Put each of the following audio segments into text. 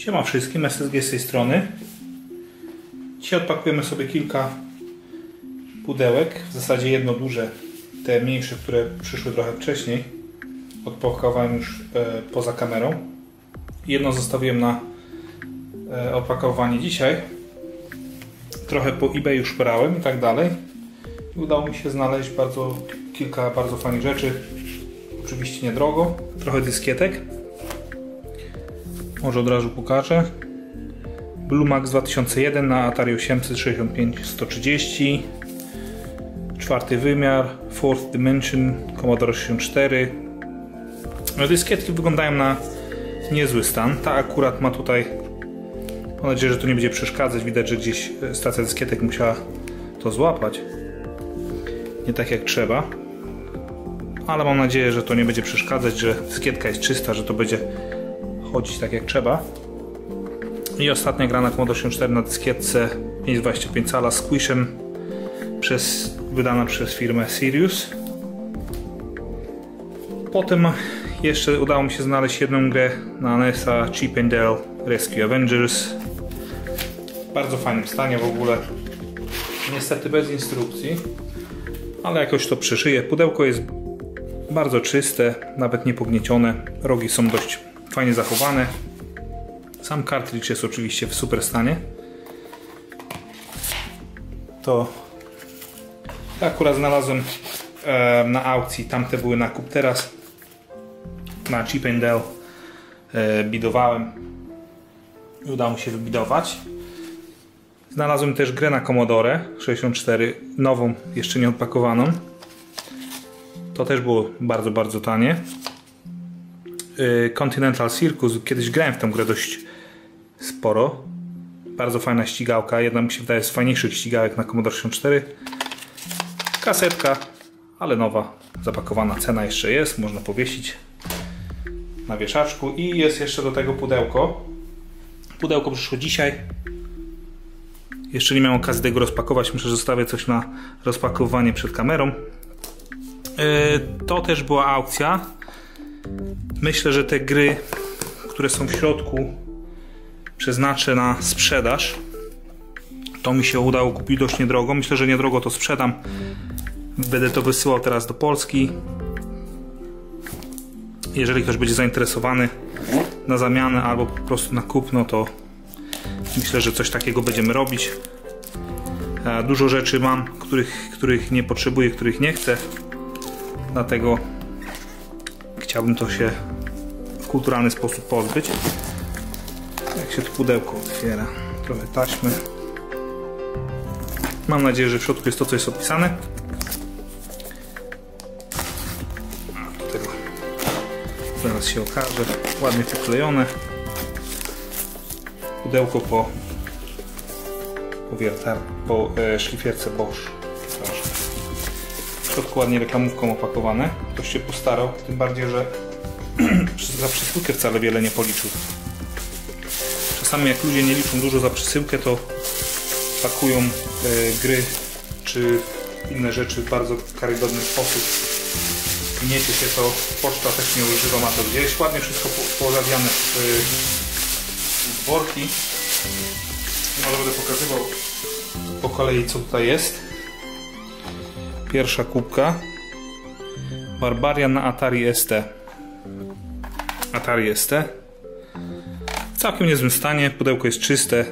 Siema wszystkim, SSG z tej strony. Dzisiaj odpakujemy sobie kilka pudełek, w zasadzie jedno duże, te mniejsze, które przyszły trochę wcześniej. Odpakowałem już e, poza kamerą. Jedno zostawiłem na e, opakowanie dzisiaj. Trochę po eBayu szperałem i tak dalej. I udało mi się znaleźć bardzo, kilka bardzo fajnych rzeczy. Oczywiście niedrogo. Trochę dyskietek. Może od razu pokażę. Blue Max 2001 na Atari 865 130 czwarty wymiar, Fourth Dimension, Commodore 64 no, dyskietki wyglądają na niezły stan, ta akurat ma tutaj mam nadzieję, że to nie będzie przeszkadzać. Widać, że gdzieś stacja dyskietek musiała to złapać. Nie tak jak trzeba. Ale mam nadzieję, że to nie będzie przeszkadzać, że dyskietka jest czysta, że to będzie chodzić tak jak trzeba. I ostatnia gra na Commodore 64 na dyskietce 525 cala Squishem przez, wydana przez firmę Sirius. Potem jeszcze udało mi się znaleźć jedną grę na NESa Chip and Dale Rescue Avengers. W bardzo fajnym stanie w ogóle. Niestety bez instrukcji, ale jakoś to przeszyję. Pudełko jest bardzo czyste, nawet nie pogniecione. Rogi są dość fajnie zachowane. Sam kartridż jest oczywiście w super stanie. To akurat znalazłem e, na aukcji, tamte były na kup teraz. Na Chip and Dale e, bidowałem i udało mi się wybidować. Znalazłem też grę na Commodore 64, nową, jeszcze nie odpakowaną. To też było bardzo, bardzo tanie. Continental Circus. Kiedyś grałem w tę grę dość sporo. Bardzo fajna ścigałka. Jedna mi się wydaje z fajniejszych ścigałek na Commodore 64. Kasetka, ale nowa, zapakowana. Cena jeszcze jest, można powiesić na wieszaczku. I jest jeszcze do tego pudełko. Pudełko przyszło dzisiaj. Jeszcze nie miałem okazji tego rozpakować. Muszę, zostawię coś na rozpakowanie przed kamerą. To też była aukcja Myślę, że te gry, które są w środku, przeznaczę na sprzedaż. To mi się udało kupić dość niedrogo. Myślę, że niedrogo to sprzedam. Będę to wysyłał teraz do Polski. Jeżeli ktoś będzie zainteresowany na zamianę albo po prostu na kupno, to myślę, że coś takiego będziemy robić. E, dużo rzeczy mam, których, których nie potrzebuję, których nie chcę. Dlatego chciałbym to się w kulturalny sposób pozbyć. Jak się to pudełko otwiera, trochę taśmy. Mam nadzieję, że w środku jest to, co jest opisane. Tego zaraz się okaże. Ładnie przyklejone. Pudełko po, po, wiertar, po e, szlifierce Bosch środku ładnie reklamówką opakowane. Ktoś się postarał, tym bardziej, że za przesyłkę wcale wiele nie policzył. Czasami jak ludzie nie liczą dużo za przesyłkę, to pakują e, gry czy inne rzeczy w bardzo karygodny sposób. Gniecie się to, poczta też nie używa, ma to gdzieś. Ładnie wszystko pozawiane w, w worki. Może będę pokazywał po kolei co tutaj jest. Pierwsza kubka. Barbarian na Atari ST. Atari ST. W całkiem niezłym stanie. Pudełko jest czyste.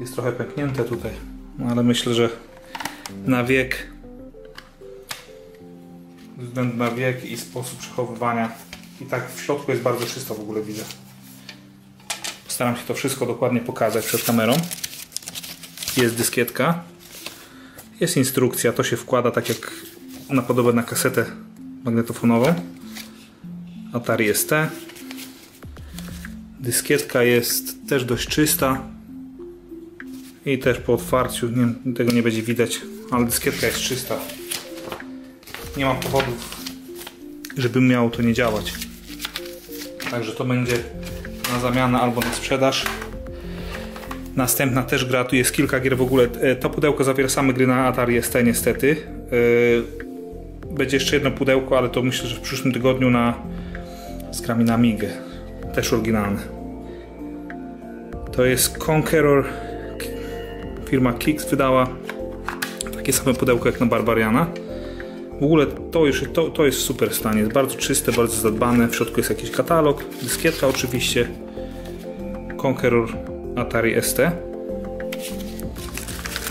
Jest trochę pęknięte tutaj. No ale myślę, że na wiek ze względu na wiek i sposób przechowywania i tak w środku jest bardzo czysto w ogóle widzę. Postaram się to wszystko dokładnie pokazać przed kamerą. Jest dyskietka. Jest instrukcja, to się wkłada tak jak na podobę na kasetę magnetofonową. Atari ST. Dyskietka jest też dość czysta. I też po otwarciu, nie, tego nie będzie widać, ale dyskietka jest czysta. Nie ma powodów, żeby miało to nie działać. Także to będzie na zamianę albo na sprzedaż. Następna też gra, tu jest kilka gier w ogóle. E, to pudełko zawiera same gry na Atari ST niestety. Będzie jeszcze jedno pudełko, ale to myślę, że w przyszłym tygodniu na z grami na Amigę. Też oryginalne. To jest Conqueror. Firma Kix wydała takie same pudełko jak na Barbariana. W ogóle to już to, to jest super stanie. Jest bardzo czyste, bardzo zadbane. W środku jest jakiś katalog, dyskietka oczywiście. Conqueror Atari ST.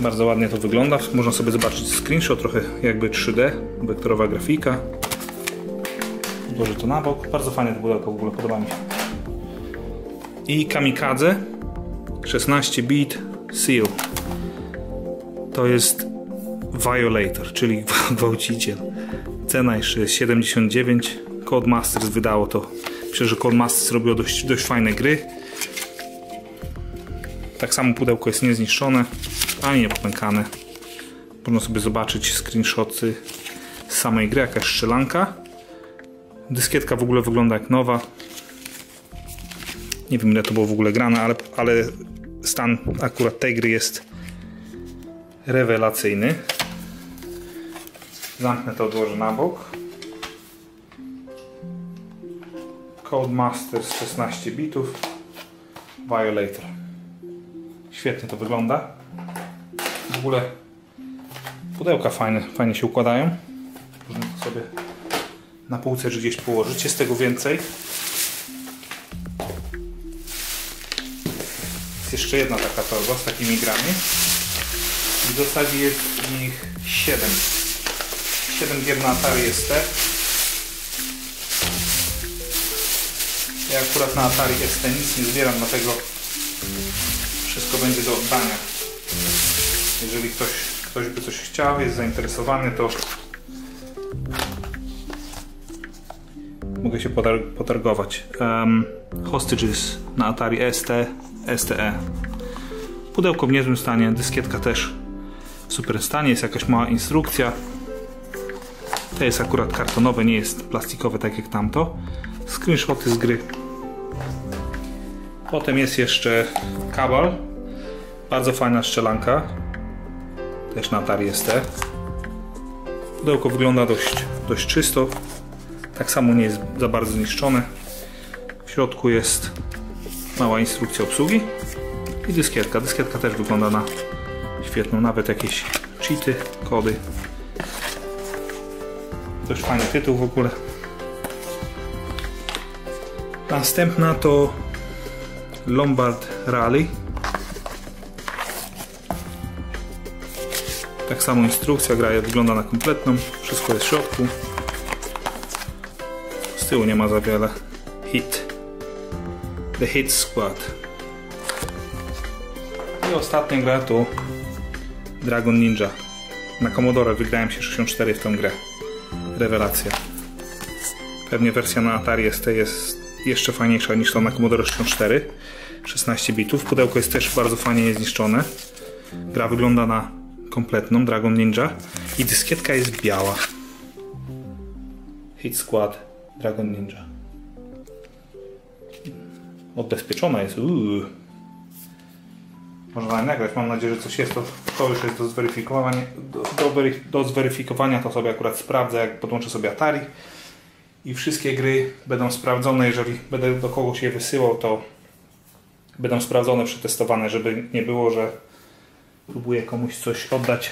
Bardzo ładnie to wygląda. Można sobie zobaczyć screenshot, trochę jakby 3D, wektorowa grafika. Odłożę to na bok. Bardzo fajne to pudełko w ogóle, podoba mi się. I Kamikadze 16 bit Seal. To jest Violator, czyli gwałciciel. Cena jeszcze jest 79. Codemasters wydało to. Myślę, że Codemasters robiło dość, dość fajne gry. Tak samo pudełko jest niezniszczone, ani nie popękane. Można sobie zobaczyć screenshoty z samej gry, jakaś strzelanka. Dyskietka w ogóle wygląda jak nowa. Nie wiem ile to było w ogóle grane, ale, ale stan akurat tej gry jest rewelacyjny. Zamknę to, odłożę na bok. Codemasters 16 bitów. Violator. Świetnie to wygląda. W ogóle pudełka fajne, fajnie się układają. Można sobie na półce czy gdzieś położyć. Jest tego więcej. Jest jeszcze jedna taka torba z takimi grami. I w zasadzie jest ich 7. 7 gier na Atari ST. Ja akurat na Atari ST nic nie zbieram, dlatego będzie do oddania. Jeżeli ktoś, ktoś by coś chciał, jest zainteresowany, to mogę się potar potargować. Um, hostages na Atari ST, STE. Pudełko w niezłym stanie, dyskietka też w super stanie, jest jakaś mała instrukcja. To jest akurat kartonowe, nie jest plastikowe tak jak tamto. Screenshoty z gry. Potem jest jeszcze Kabal. Bardzo fajna strzelanka. Też na Atari ST. Pudełko wygląda dość, dość czysto. Tak samo nie jest za bardzo zniszczone. W środku jest mała instrukcja obsługi i dyskietka. Dyskietka też wygląda na świetną, nawet jakieś cheaty, kody. Dość fajny tytuł w ogóle. Następna to Lombard Rally. Tak samo instrukcja, gra wygląda na kompletną, wszystko jest w środku. Z tyłu nie ma za wiele. Hit. The Hit Squad. I ostatnia gra to Dragon Ninja. Na Commodore wygrałem się 64 w tę grę. Rewelacja. Pewnie wersja na Atari ST jest jeszcze fajniejsza niż ta na Commodore 64. 16 bitów. Pudełko jest też bardzo fajnie niezniszczone. Gra wygląda na kompletną Dragon Ninja. I dyskietka jest biała. Hit Squad Dragon Ninja. Odbezpieczona jest. Uuu. Można nagrać. Mam nadzieję, że coś jest. To, to już jest do zweryfikowania. Do, do, do zweryfikowania to sobie akurat sprawdzę, jak podłączę sobie Atari. I wszystkie gry będą sprawdzone. Jeżeli będę do kogoś je wysyłał, to będą sprawdzone, przetestowane, żeby nie było, że próbuję komuś coś oddać,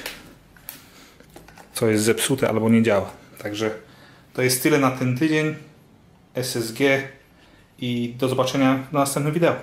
co jest zepsute albo nie działa. Także to jest tyle na ten tydzień. SSG i do zobaczenia w następnym wideo.